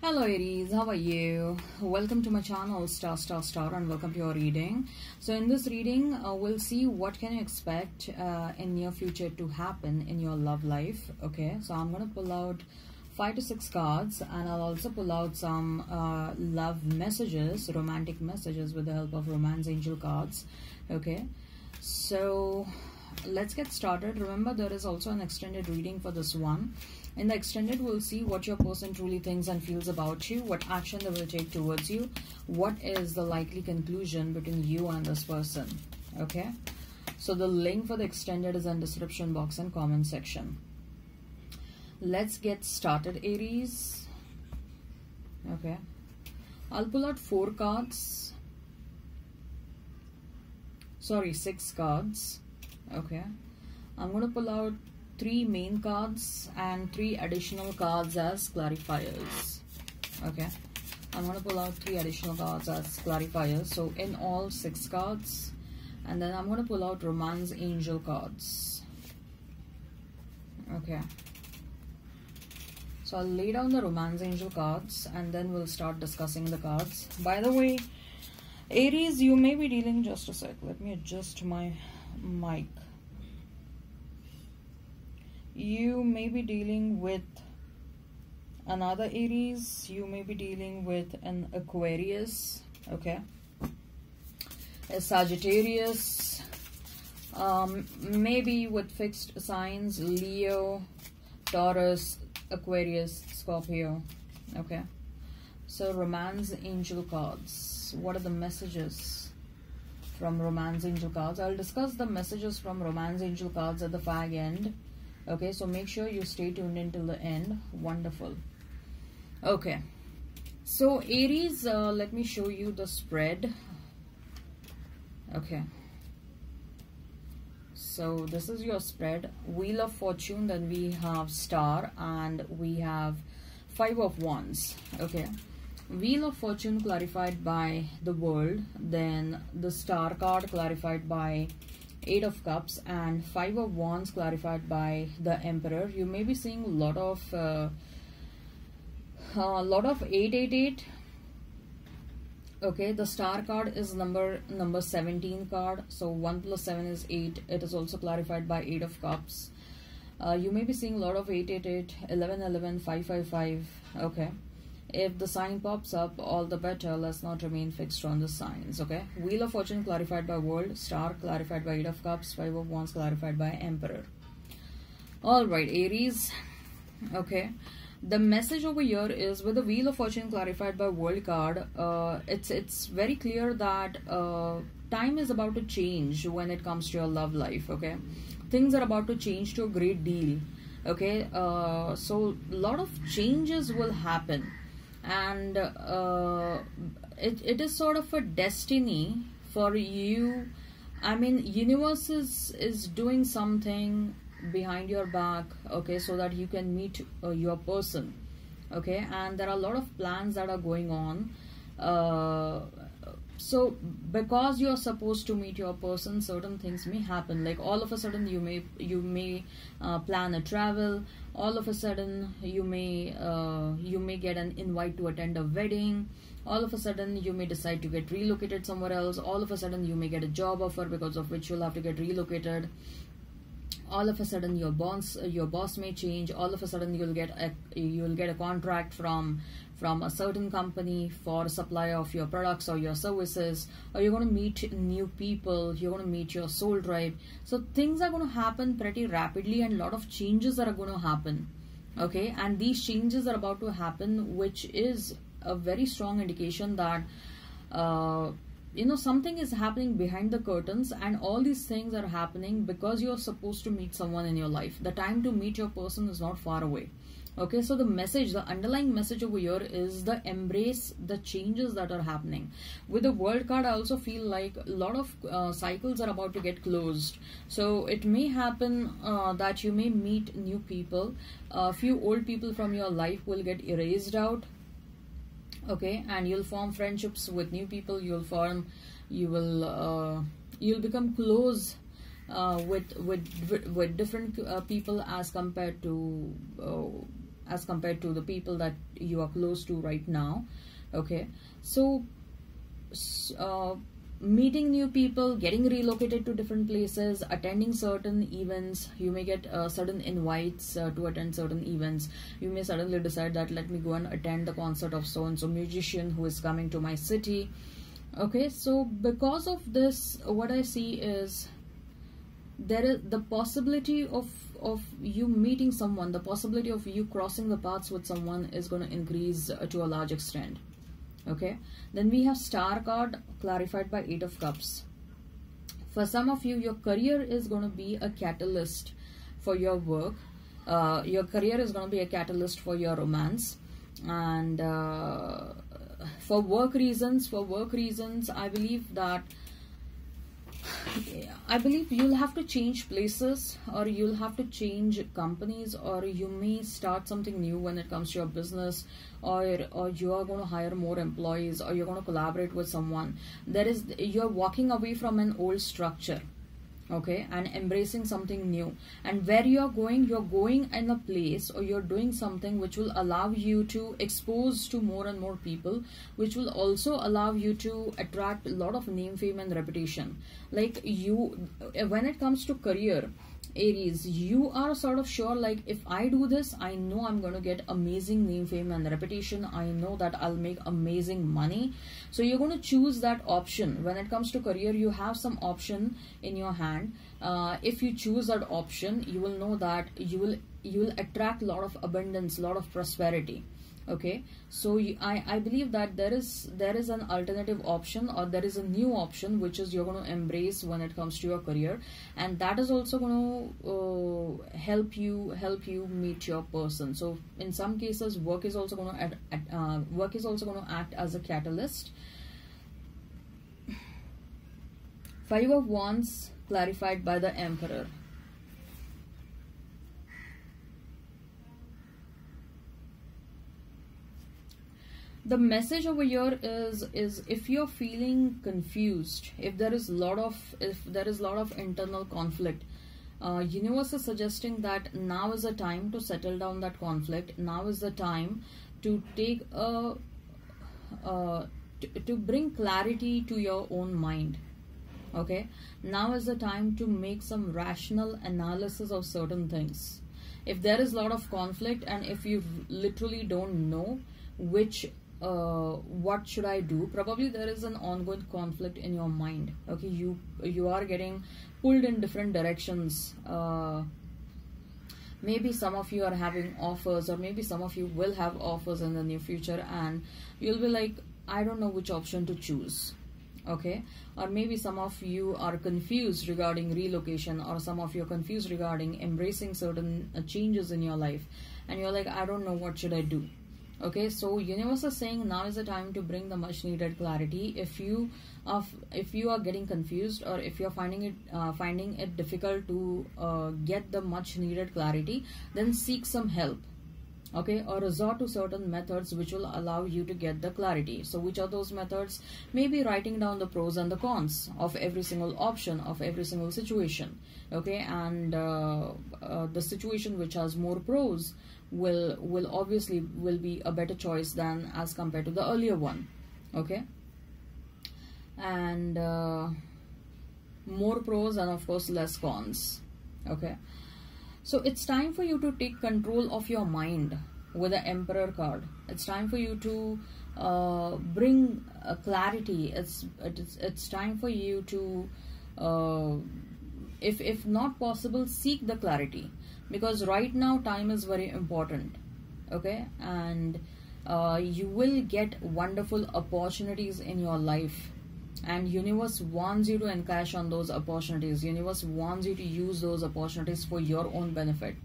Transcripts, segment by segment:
Hello Aries, how are you? Welcome to my channel Staar Staar Staar and welcome to your reading. So in this reading, uh, we'll see what can you expect uh, in near future to happen in your love life. Okay, so I'm gonna pull out five to six cards and I'll also pull out some uh, love messages, romantic messages with the help of romance angel cards. Okay, so let's get started. Remember there is also an extended reading for this one. In the extended, we'll see what your person truly thinks and feels about you, what action they will take towards you, what is the likely conclusion between you and this person. Okay, so the link for the extended is in the description box and comment section. Let's get started, Aries. Okay, I'll pull out four cards. Sorry, six cards. Okay, I'm going to pull out three main cards and three additional cards as clarifiers. Okay. I'm going to pull out three additional cards as clarifiers. So in all six cards. And then I'm going to pull out romance angel cards. Okay. So I'll lay down the romance angel cards and then we'll start discussing the cards. By the way Aries you may be dealing just a sec. Let me adjust my mic you may be dealing with another Aries, you may be dealing with an Aquarius, okay, a Sagittarius, um, maybe with fixed signs, Leo, Taurus, Aquarius, Scorpio, okay. So romance angel cards, what are the messages from romance angel cards? I'll discuss the messages from romance angel cards at the fag end. Okay so make sure you stay tuned until the end. Wonderful. Okay. So Aries uh, let me show you the spread. Okay. So this is your spread. Wheel of fortune then we have star and we have five of wands. Okay wheel of fortune clarified by the world then the star card clarified by eight of cups and five of wands clarified by the emperor. You may be seeing a lot of uh, a lot of 888 okay the star card is number number 17 card so 1 plus 7 is 8 it is also clarified by 8 of cups. Uh, you may be seeing a lot of 888 11 11 555 okay if the sign pops up, all the better. Let's not remain fixed on the signs, okay? Wheel of Fortune clarified by World, Star clarified by Eight of Cups, Five of Wands clarified by Emperor. Alright, Aries, okay? The message over here is with the Wheel of Fortune clarified by World card, uh, it's, it's very clear that uh, time is about to change when it comes to your love life, okay? Things are about to change to a great deal, okay? Uh, so, a lot of changes will happen and uh, it, it is sort of a destiny for you. I mean universe is is doing something behind your back okay so that you can meet uh, your person okay? And there are a lot of plans that are going on. Uh, so because you're supposed to meet your person certain things may happen. Like all of a sudden you may you may uh, plan a travel. All of a sudden you may uh, you may get an invite to attend a wedding. All of a sudden you may decide to get relocated somewhere else. All of a sudden you may get a job offer because of which you'll have to get relocated. All of a sudden your boss your boss may change. All of a sudden you'll get a you'll get a contract from from a certain company for supply of your products or your services or you're going to meet new people you're going to meet your soul tribe. So things are going to happen pretty rapidly and a lot of changes are going to happen okay? And these changes are about to happen which is a very strong indication that uh, you know something is happening behind the curtains and all these things are happening because you're supposed to meet someone in your life. The time to meet your person is not far away. Okay so the message the underlying message over here is the embrace the changes that are happening. With the world card i also feel like a lot of uh, cycles are about to get closed. So it may happen uh, that you may meet new people. A few old people from your life will get erased out okay and you'll form friendships with new people. You'll form you will uh, you'll become close uh, with with with different uh, people as compared to uh, as compared to the people that you are close to right now. Okay so uh, meeting new people getting relocated to different places attending certain events. You may get uh, certain invites uh, to attend certain events. You may suddenly decide that let me go and attend the concert of so and so musician who is coming to my city. Okay so because of this what i see is there is the possibility of of you meeting someone the possibility of you crossing the paths with someone is going to increase uh, to a large extent okay? Then we have star card clarified by eight of cups. For some of you your career is going to be a catalyst for your work. Uh, your career is going to be a catalyst for your romance. And uh, for work reasons for work reasons i believe that I believe you'll have to change places or you'll have to change companies or you may start something new when it comes to your business or or you are going to hire more employees or you're going to collaborate with someone. There is you're walking away from an old structure okay and embracing something new. And where you're going you're going in a place or you're doing something which will allow you to expose to more and more people which will also allow you to attract a lot of name fame and reputation. Like you when it comes to career Aries, you are sort of sure like if I do this, I know I'm going to get amazing name, fame, and reputation. I know that I'll make amazing money. So you're going to choose that option. When it comes to career, you have some option in your hand. Uh, if you choose that option, you will know that you will you will attract a lot of abundance, a lot of prosperity okay? So I, I believe that there is there is an alternative option or there is a new option which is you're going to embrace when it comes to your career. And that is also going to uh, help you help you meet your person. So in some cases work is also going to add, uh, work is also going to act as a catalyst. Five of wands clarified by the emperor the message over here is is if you're feeling confused if there is a lot of if there is lot of internal conflict uh, universe is suggesting that now is the time to settle down that conflict. Now is the time to take a uh, to, to bring clarity to your own mind. Okay? Now is the time to make some rational analysis of certain things. If there is a lot of conflict and if you literally don't know which uh, what should I do? Probably there is an ongoing conflict in your mind. Okay, you you are getting pulled in different directions. Uh, maybe some of you are having offers, or maybe some of you will have offers in the near future, and you'll be like, I don't know which option to choose. Okay, or maybe some of you are confused regarding relocation, or some of you are confused regarding embracing certain uh, changes in your life, and you're like, I don't know what should I do okay so universe is saying now is the time to bring the much needed clarity. If you of if you are getting confused or if you're finding it uh, finding it difficult to uh, get the much needed clarity then seek some help. Okay or resort to certain methods which will allow you to get the clarity. So which are those methods? Maybe writing down the pros and the cons of every single option of every single situation. Okay and uh, uh, the situation which has more pros will will obviously will be a better choice than as compared to the earlier one okay? And uh, more pros and of course less cons okay? So it's time for you to take control of your mind with the emperor card. It's time for you to uh, bring a clarity. It's, it's it's time for you to uh, if if not possible seek the clarity. Because right now time is very important okay? And uh, you will get wonderful opportunities in your life. And universe wants you to encash on those opportunities. Universe wants you to use those opportunities for your own benefit.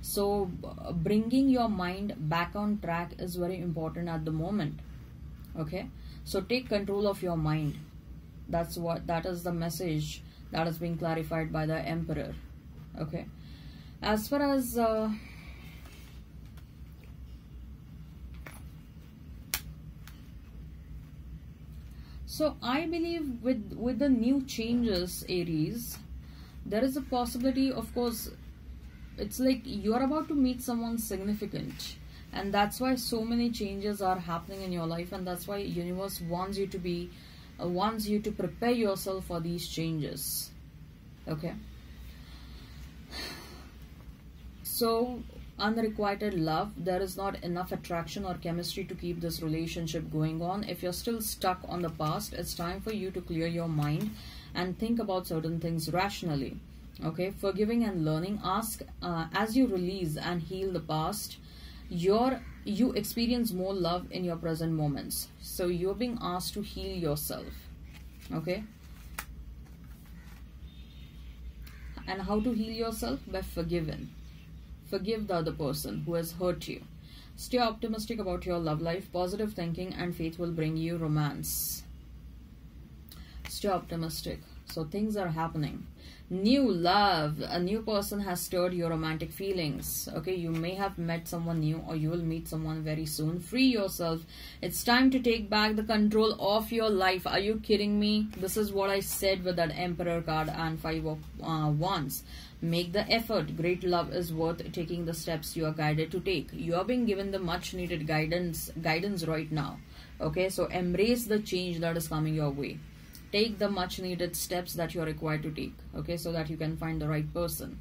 So bringing your mind back on track is very important at the moment okay? So take control of your mind. That's what that is the message that is being clarified by the emperor. Okay. As far as uh, so I believe with with the new changes Aries there is a possibility of course it's like you're about to meet someone significant and that's why so many changes are happening in your life and that's why universe wants you to be wants you to prepare yourself for these changes. Okay? So unrequited love there is not enough attraction or chemistry to keep this relationship going on. If you're still stuck on the past it's time for you to clear your mind and think about certain things rationally. Okay? Forgiving and learning. Ask uh, as you release and heal the past your you experience more love in your present moments. So you're being asked to heal yourself. Okay? And how to heal yourself? By forgiving. Forgive the other person who has hurt you. Stay optimistic about your love life. Positive thinking and faith will bring you romance. Stay optimistic so things are happening. New love. A new person has stirred your romantic feelings. Okay you may have met someone new or you will meet someone very soon. Free yourself. It's time to take back the control of your life. Are you kidding me? This is what i said with that emperor card and five of uh, wands. Make the effort. Great love is worth taking the steps you are guided to take. You are being given the much needed guidance guidance right now. Okay so embrace the change that is coming your way take the much needed steps that you're required to take okay so that you can find the right person.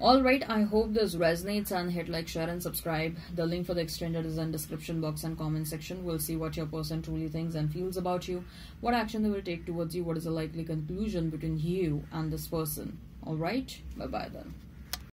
All right i hope this resonates and hit like share and subscribe. The link for the extended is in description box and comment section. We'll see what your person truly thinks and feels about you what action they will take towards you what is the likely conclusion between you and this person. All right bye bye then